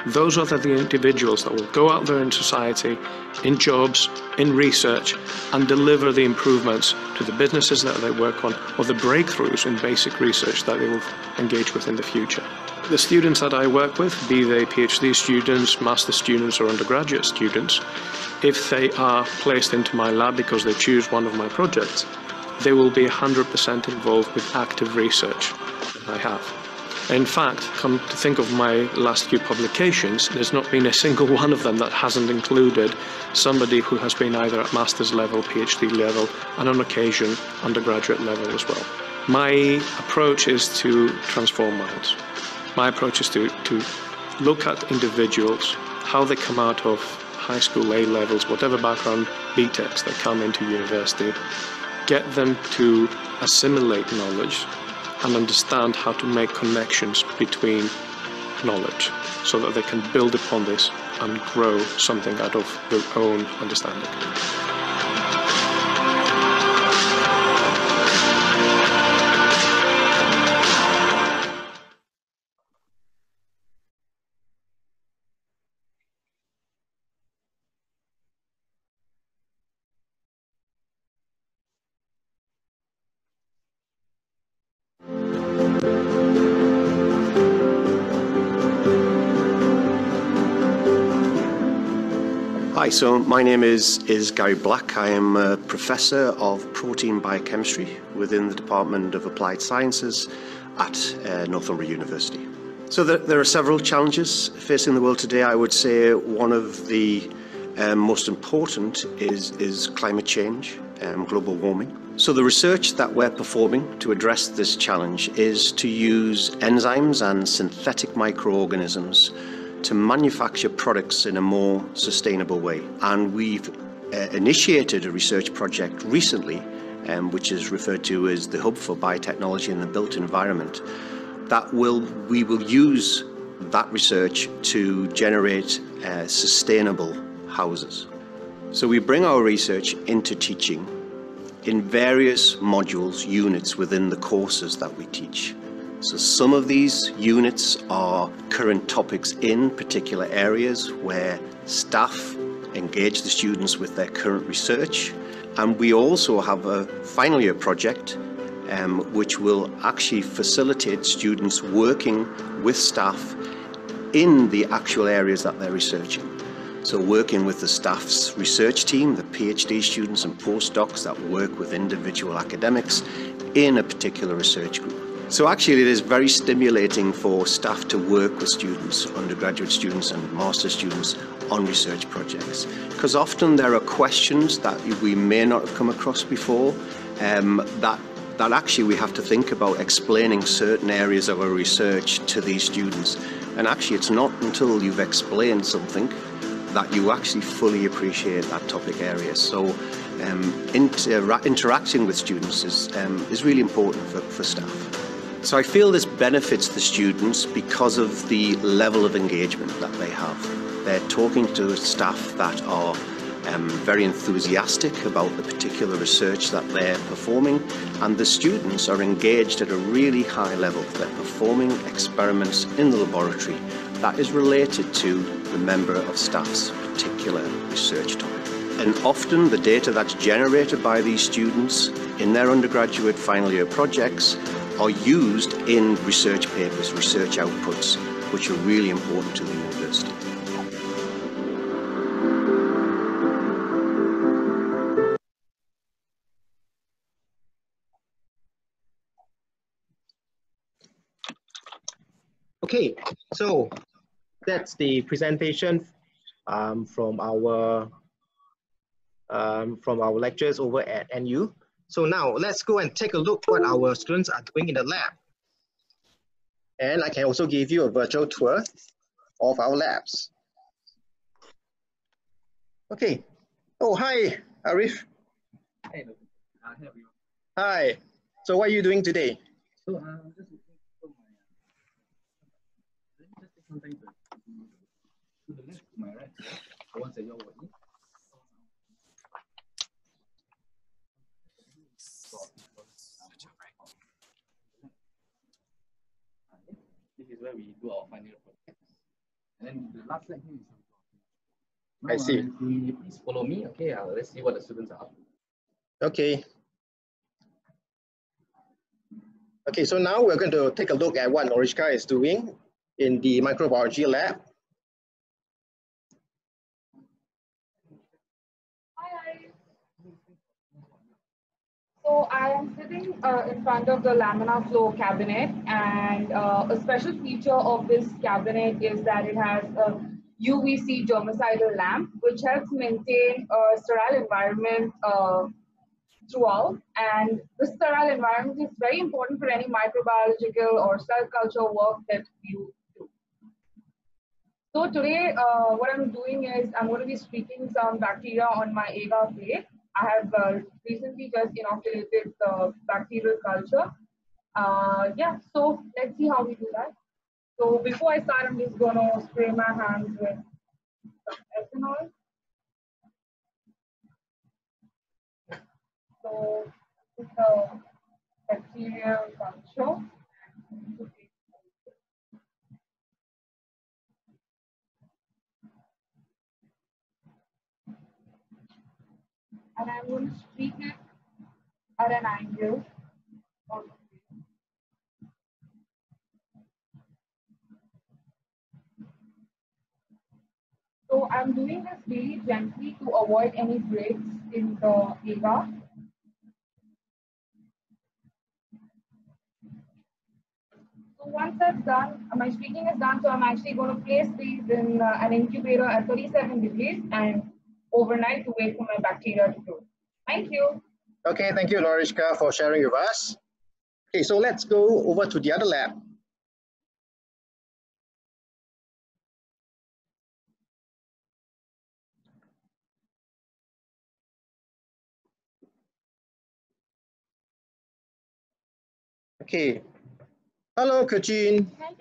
[SPEAKER 3] those are the individuals that will go out there in society, in jobs, in research, and deliver the improvements to the businesses that they work on or the breakthroughs in basic research that they will engage with in the future. The students that I work with, be they PhD students, master students, or undergraduate students, if they are placed into my lab because they choose one of my projects, they will be 100% involved with active research that I have. In fact, come to think of my last few publications, there's not been a single one of them that hasn't included somebody who has been either at master's level, PhD level, and on occasion undergraduate level as well. My approach is to transform minds. My approach is to, to look at individuals, how they come out of high school A levels, whatever background BTECs they come into university, get them to assimilate knowledge and understand how to make connections between knowledge so that they can build upon this and grow something out of their own understanding.
[SPEAKER 4] So my name is, is Gary Black. I am a professor of protein biochemistry within the Department of Applied Sciences at uh, Northumbria University. So there, there, are several challenges facing the world today. I would say one of the um, most important is, is climate change, and global warming. So the research that we're performing to address this challenge is to use enzymes and synthetic microorganisms to manufacture products in a more sustainable way. And we've uh, initiated a research project recently, um, which is referred to as the Hub for Biotechnology in the Built Environment, that will we will use that research to generate uh, sustainable houses. So we bring our research into teaching in various modules, units within the courses that we teach. So some of these units are current topics in particular areas where staff engage the students with their current research. And we also have a final year project um, which will actually facilitate students working with staff in the actual areas that they're researching. So working with the staff's research team, the PhD students and postdocs that work with individual academics in a particular research group. So actually it is very stimulating for staff to work with students, undergraduate students and master students on research projects. Because often there are questions that we may not have come across before um, that that actually we have to think about explaining certain areas of our research to these students. And actually it's not until you've explained something that you actually fully appreciate that topic area. So um, inter interacting with students is, um, is really important for, for staff. So I feel this benefits the students because of the level of engagement that they have. They're talking to staff that are um, very enthusiastic about the particular research that they're performing and the students are engaged at a really high level. They're performing experiments in the laboratory that is related to the member of staff's particular research topic. And often the data that's generated by these students in their undergraduate final year projects are used in research papers, research outputs, which are really important to the university.
[SPEAKER 1] Okay, so that's the presentation um, from our um, from our lectures over at NU. So now let's go and take a look what our students are doing in the lab. And I can also give you a virtual tour of our labs. Okay. Oh, hi, Arif.
[SPEAKER 2] Hey,
[SPEAKER 1] Hi. So what are you doing today?
[SPEAKER 2] So uh, I'm just looking for my, just take some time to, to the left, to my right. The ones that you're working. Where we do our final projects. And then the last slide here is
[SPEAKER 1] I see.
[SPEAKER 2] uh, please follow me. Okay, uh, let's see what the students are up to.
[SPEAKER 1] Okay. Okay, so now we're going to take a look at what Norishka is doing in the microbiology lab.
[SPEAKER 5] So I am sitting uh, in front of the laminar flow cabinet and uh, a special feature of this cabinet is that it has a UVC germicidal lamp which helps maintain a sterile environment uh, throughout and the sterile environment is very important for any microbiological or cell culture work that you do. So today, uh, what I'm doing is I'm going to be streaking some bacteria on my agar plate. I have uh, recently just inoculated the bacterial culture. Uh, yeah, so let's see how we do that. So before I start, I'm just going to spray my hands with some ethanol. So this is the bacterial culture. And I'm going to streak it at an angle. So I'm doing this really gently to avoid any breaks in the agar. So once that's done, my streaking is done, so I'm actually going to place these in uh, an incubator at 37 degrees and overnight to wait for my bacteria to grow. Thank you.
[SPEAKER 1] Okay, thank you, Norishka, for sharing with us. Okay, so let's go over to the other lab. Okay. Hello, Kajin.
[SPEAKER 6] Hi guys.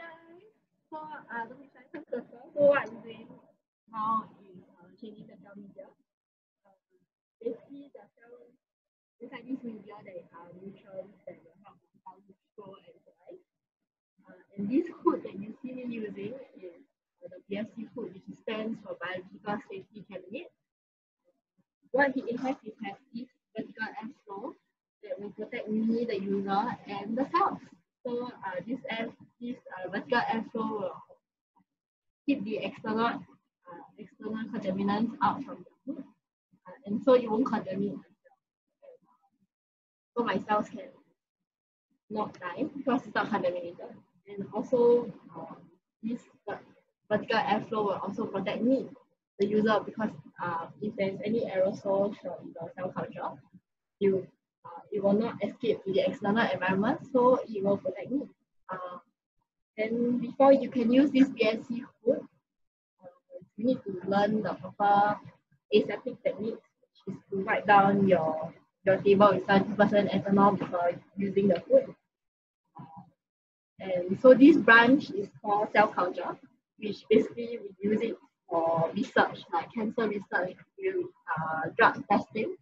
[SPEAKER 6] So uh, the recycle cluster. So what I'm doing now uh, changing the cell media. Uh, basically, the cell inside this media there are nutrients that will help the cell to grow and thrive. Uh, and this hood that you see me using is the BSC hood, which stands for Biological Safety Cabinet. What it has is has this vertical airflow that will protect me, the user, and the cells. So uh, this air, this uh, vertical airflow will keep the external external contaminants out from the hood, uh, and so it won't contaminate. So my cells can not die because it's not contaminated, and also uh, this vertical airflow will also protect me, the user, because uh, if there's any aerosol from the cell culture, you uh, it will not escape to the external environment, so it will protect me. Uh, and before you can use this BSC hood, uh, you need to learn the proper aseptic technique, which is to write down your your table with 70% ethanol before using the hood. Uh, and so this branch is called cell culture, which basically we use it for research, like cancer research, uh, drug testing.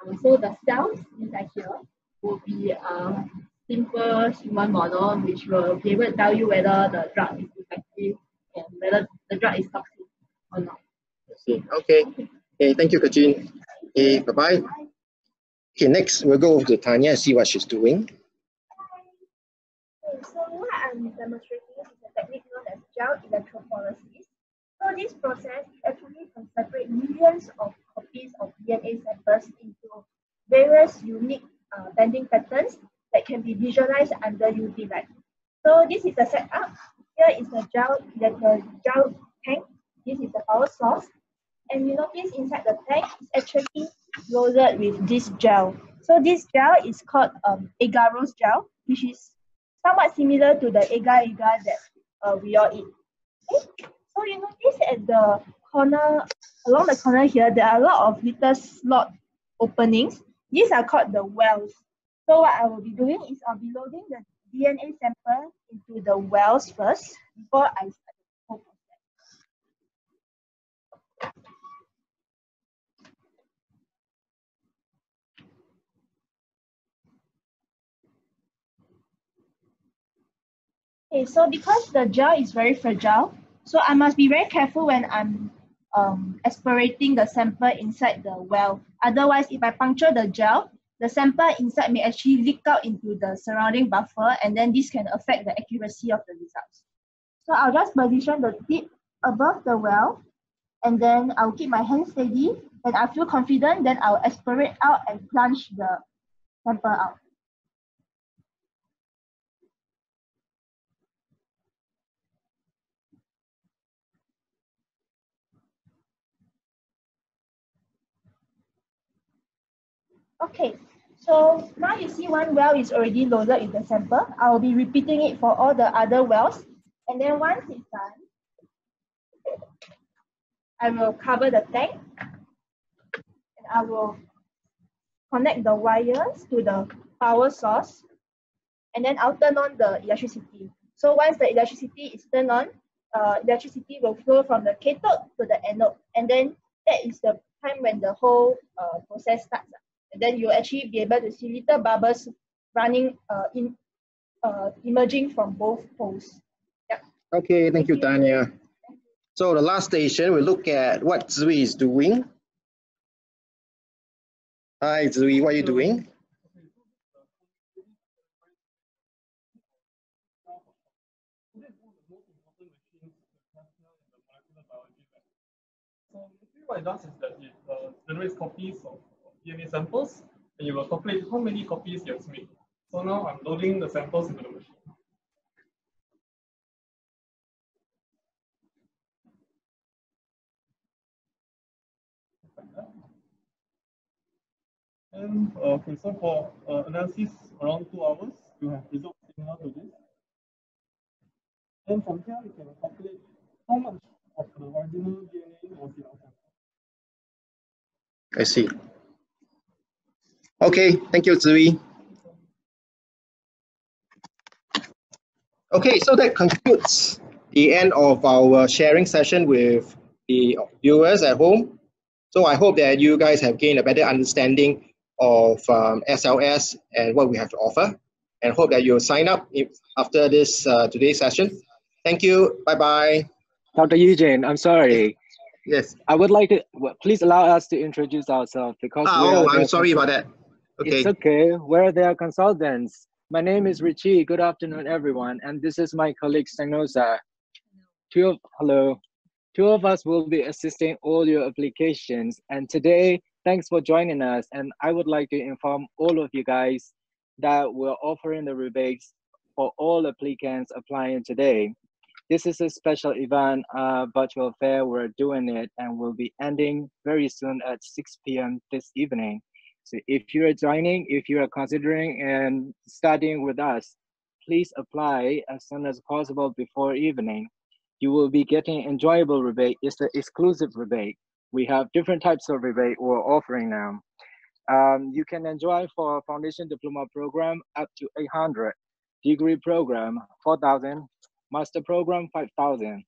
[SPEAKER 6] Uh, so the cells inside here will be a simple human model which will be able to tell you whether the drug is effective and whether the drug is toxic not.
[SPEAKER 1] Okay, okay, thank you, Kajin. Okay, bye-bye. Okay, next we'll go over to Tanya and see what she's doing.
[SPEAKER 6] Okay, so what I'm demonstrating is a technique known as gel electrophoresis. So this process actually can separate millions of copies of DNA samples into various unique uh, bending patterns that can be visualized under UV light. So this is the setup. Here is the gel, the, the gel tank. This is the power source. And you notice inside the tank is actually loaded with this gel. So this gel is called um, agarose gel, which is somewhat similar to the agar agar that uh, we all eat. Okay? So you notice at the corner, along the corner here, there are a lot of little slot openings. These are called the wells. So what I will be doing is I'll be loading the DNA sample into the wells first before I start the whole process.
[SPEAKER 7] Okay, so because the gel is very fragile, so I must be very careful when I'm um, aspirating the sample inside the well. Otherwise, if I puncture the gel, the sample inside may actually leak out into the surrounding buffer and then this can affect the accuracy of the results. So I'll just position the tip above the well and then I'll keep my hand steady. and I feel confident, then I'll aspirate out and plunge the sample out. Okay, so now you see one well is already loaded with the sample. I will be repeating it for all the other wells. And then once it's done, I will cover the tank. And I will connect the wires to the power source. And then I'll turn on the electricity. So once the electricity is turned on, uh, electricity will flow from the cathode to the anode. And then that is the time when the whole uh, process starts. And then you'll actually be able to see little bubbles running uh, in, uh, emerging from both poles. Yeah.
[SPEAKER 1] Okay, thank you, Tanya. So the last station, we look at what Zui is doing. Hi, Zui, what are you doing?
[SPEAKER 8] So what it does is that it uh, generates copies of DNA samples, and you will calculate how many copies you have made. So now I'm loading the samples into the machine. And uh, okay, so for uh, analysis around two hours, you have results similar to this. And from here, you can calculate how much of the original DNA was in our sample.
[SPEAKER 1] I see. Okay, thank you, Zui. Okay, so that concludes the end of our sharing session with the viewers at home. So I hope that you guys have gained a better understanding of um, SLS and what we have to offer, and hope that you'll sign up if, after this uh, today's session. Thank you. Bye bye.
[SPEAKER 9] Dr. Eugene, I'm sorry.
[SPEAKER 1] Yes.
[SPEAKER 9] I would like to please allow us to introduce ourselves because.
[SPEAKER 1] Oh, I'm sorry about that. Okay.
[SPEAKER 9] It's okay. We're their consultants. My name is Richie. Good afternoon, everyone. And this is my colleague Stanosa. Two of, hello. Two of us will be assisting all your applications. And today, thanks for joining us. And I would like to inform all of you guys that we're offering the rebates for all applicants applying today. This is a special event, uh, virtual fair. We're doing it and we'll be ending very soon at 6 p.m. this evening. So if you're joining, if you are considering and studying with us, please apply as soon as possible before evening. You will be getting enjoyable rebate. It's the exclusive rebate. We have different types of rebate we're offering now. Um, you can enjoy for foundation diploma program up to 800, degree program 4,000, master program 5,000.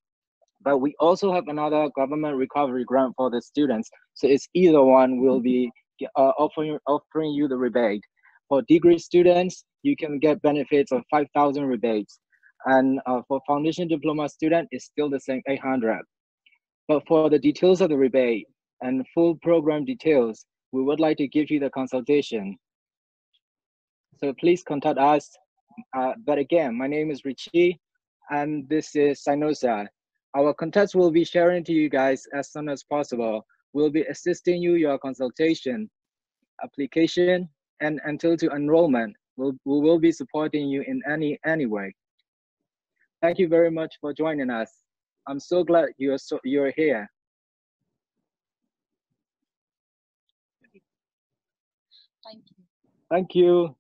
[SPEAKER 9] But we also have another government recovery grant for the students. So it's either one will be uh, offering, offering you the rebate. For degree students, you can get benefits of 5,000 rebates. And uh, for foundation diploma student, it's still the same 800. But for the details of the rebate and full program details, we would like to give you the consultation. So please contact us. Uh, but again, my name is Richie, and this is Sinosa. Our contacts will be sharing to you guys as soon as possible. We'll be assisting you your consultation, application, and until to enrollment. We'll, we will be supporting you in any, any way. Thank you very much for joining us. I'm so glad you're, so, you're here.
[SPEAKER 10] Thank you.
[SPEAKER 9] Thank you.